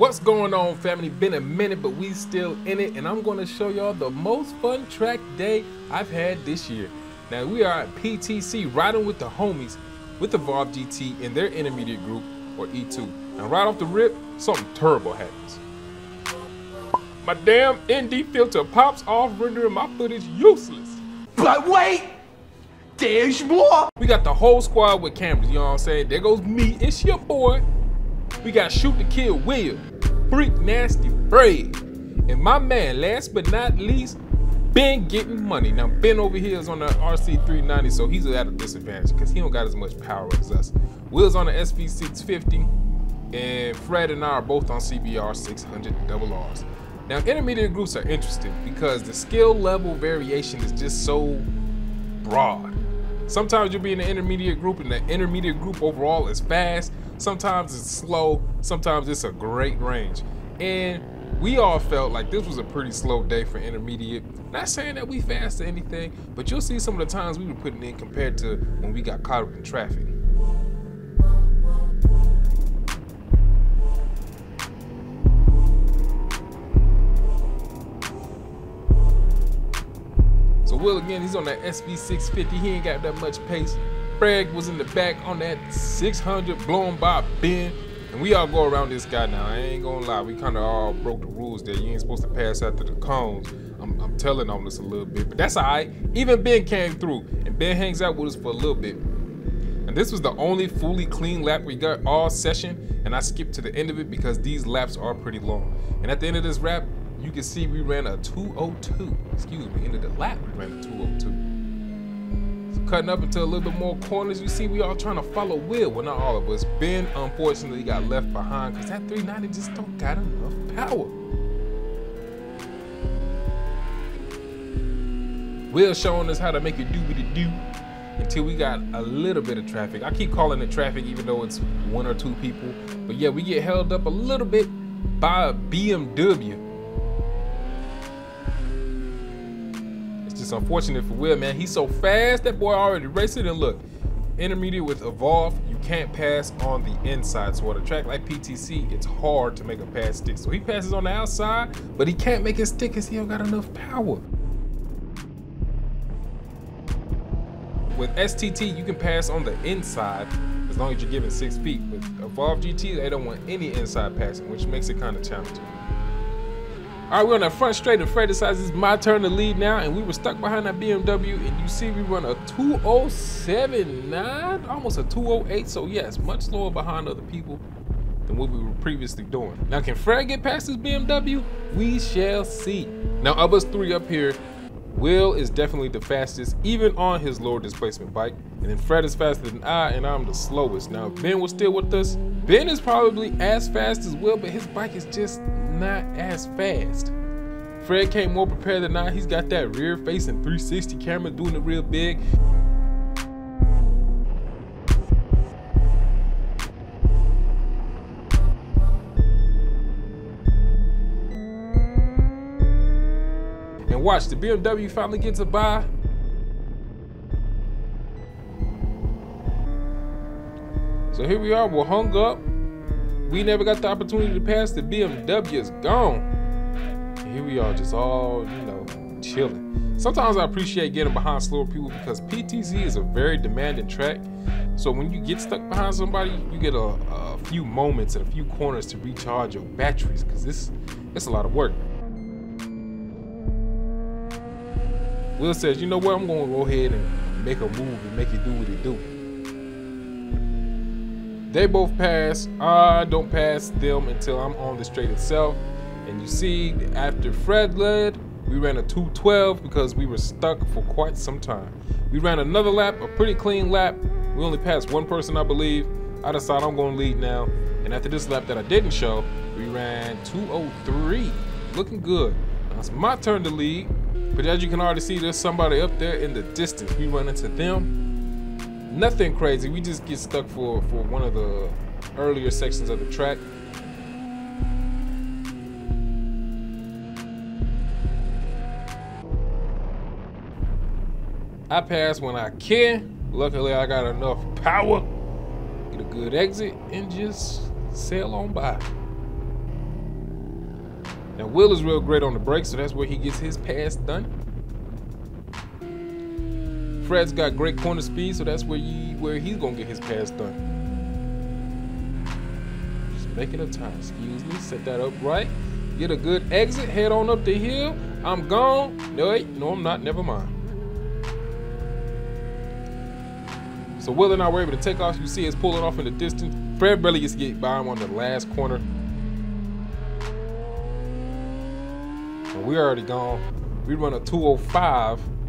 What's going on, family? Been a minute, but we still in it, and I'm going to show y'all the most fun track day I've had this year. Now, we are at PTC riding with the homies with Evolve GT in their intermediate group, or E2. Now, right off the rip, something terrible happens. My damn ND filter pops off, rendering my footage useless. But wait, there's more. We got the whole squad with cameras, you know what I'm saying? There goes me, it's your boy. We got Shoot the Kill Will, Freak Nasty Fred, and my man, last but not least, Ben getting money. Now, Ben over here is on the RC390, so he's at a disadvantage because he don't got as much power as us. Will's on the SV650, and Fred and I are both on CBR 600 double R's. Now, intermediate groups are interesting because the skill level variation is just so broad. Sometimes you'll be in the intermediate group and the intermediate group overall is fast. Sometimes it's slow. Sometimes it's a great range. And we all felt like this was a pretty slow day for intermediate. Not saying that we fast or anything, but you'll see some of the times we were putting in compared to when we got caught up in traffic. So Will again, he's on that SV650. He ain't got that much pace. Fred was in the back on that 600 blown by Ben. And we all go around this guy now. I ain't gonna lie, we kind of all broke the rules there. You ain't supposed to pass after the cones. I'm, I'm telling on this a little bit, but that's all right. Even Ben came through, and Ben hangs out with us for a little bit. And this was the only fully clean lap we got all session, and I skipped to the end of it because these laps are pretty long. And at the end of this lap, you can see we ran a 202. Excuse me, of the lap, we ran a 202 cutting up into a little bit more corners. You see, we all trying to follow Will. Well, not all of us. Ben, unfortunately, got left behind because that 390 just don't got enough power. Will showing us how to make it do what it do until we got a little bit of traffic. I keep calling it traffic even though it's one or two people. But yeah, we get held up a little bit by a BMW. It's unfortunate for Will, man. He's so fast. That boy already racing. And look, intermediate with Evolve, you can't pass on the inside. So on a track like PTC, it's hard to make a pass stick. So he passes on the outside, but he can't make it stick because he don't got enough power. With STT, you can pass on the inside as long as you're giving six feet. With Evolve GT, they don't want any inside passing, which makes it kind of challenging. All right, we're on that front straight, and Fred decides it's my turn to lead now, and we were stuck behind that BMW, and you see we run a 2079, almost a 208, so yes, much slower behind other people than what we were previously doing. Now, can Fred get past this BMW? We shall see. Now, of us three up here, Will is definitely the fastest, even on his lower displacement bike. And then Fred is faster than I, and I'm the slowest. Now, Ben was still with us, Ben is probably as fast as Will, but his bike is just not as fast. Fred came more prepared than I. He's got that rear facing 360 camera doing it real big. And watch, the BMW finally gets a buy. So here we are, we're hung up. We never got the opportunity to pass. The BMW is gone. And here we are, just all, you know, chilling. Sometimes I appreciate getting behind slower people because PTC is a very demanding track. So when you get stuck behind somebody, you get a, a few moments and a few corners to recharge your batteries because this it's a lot of work. Will says, you know what, I'm gonna go ahead and make a move and make it do what it do. They both pass. I don't pass them until I'm on the straight itself. And you see, after Fred led, we ran a 212 because we were stuck for quite some time. We ran another lap, a pretty clean lap. We only passed one person, I believe. I decided I'm going to lead now. And after this lap that I didn't show, we ran 203. Looking good. Now it's my turn to lead. But as you can already see, there's somebody up there in the distance. We run into them nothing crazy. We just get stuck for, for one of the earlier sections of the track. I pass when I can. Luckily, I got enough power. Get a good exit and just sail on by. Now Will is real great on the brakes, so that's where he gets his pass done. Fred's got great corner speed, so that's where where he's gonna get his pass done. Just making a time, excuse me. Set that up right. Get a good exit, head on up the hill. I'm gone. No, wait, no, I'm not. Never mind. So Will and I were able to take off. You see us pulling off in the distance. Fred barely gets to get by him on the last corner. And we already gone. We run a 205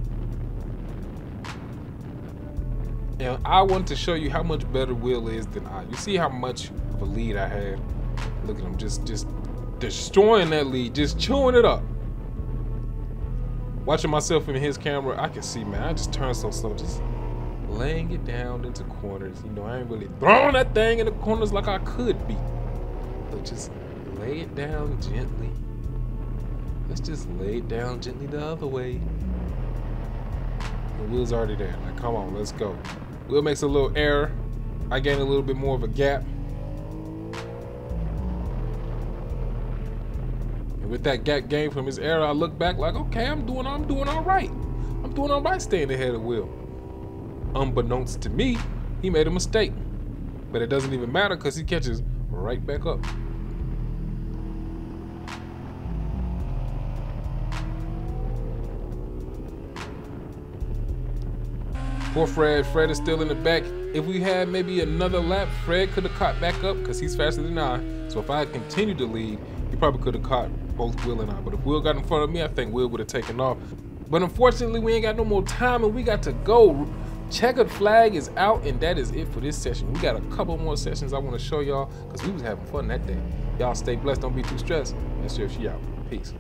And I want to show you how much better Will is than I. You see how much of a lead I had? Look at him just just destroying that lead, just chewing it up. Watching myself in his camera, I can see, man, I just turn so slow, just laying it down into corners. You know, I ain't really throwing that thing in the corners like I could be. But just lay it down gently. Let's just lay it down gently the other way. The wheel's already there. Like, come on, let's go. Will makes a little error. I gain a little bit more of a gap. And with that gap gain from his error, I look back like, okay, I'm doing, I'm doing all right. I'm doing all right staying ahead of Will. Unbeknownst to me, he made a mistake. But it doesn't even matter because he catches right back up. Poor Fred. Fred is still in the back. If we had maybe another lap, Fred could have caught back up because he's faster than I. So if I had continued to lead, he probably could have caught both Will and I. But if Will got in front of me, I think Will would have taken off. But unfortunately, we ain't got no more time and we got to go. Checkered flag is out and that is it for this session. We got a couple more sessions I want to show y'all because we was having fun that day. Y'all stay blessed. Don't be too stressed. That's your she out. Peace.